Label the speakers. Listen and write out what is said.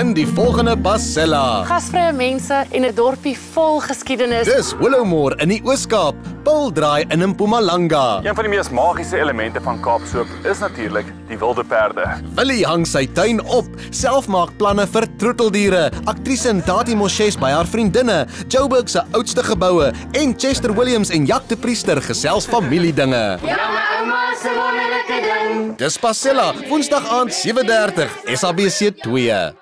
Speaker 1: in die volgende Basella.
Speaker 2: Gasvrye mense en 'n dorpie vol geskiedenis.
Speaker 1: Dis Willowmore in die Oos-Kaap, Pildraai in Mpumalanga.
Speaker 3: Een van die mees magiese elemente van Kaapsoop is natuurlik die wilde perde.
Speaker 1: Willie hang sy tuin op, self maak planne vir troeteldiere. Aktrise Ntati Moshes by haar vriendinne, Joburg se oudste geboue en Chester Williams en Jacques de Priester gesels familiedinge.
Speaker 4: Ja, ouma se wonderlike ding.
Speaker 1: Dis Pasella, Woensdag aand 7:30, SABC 2.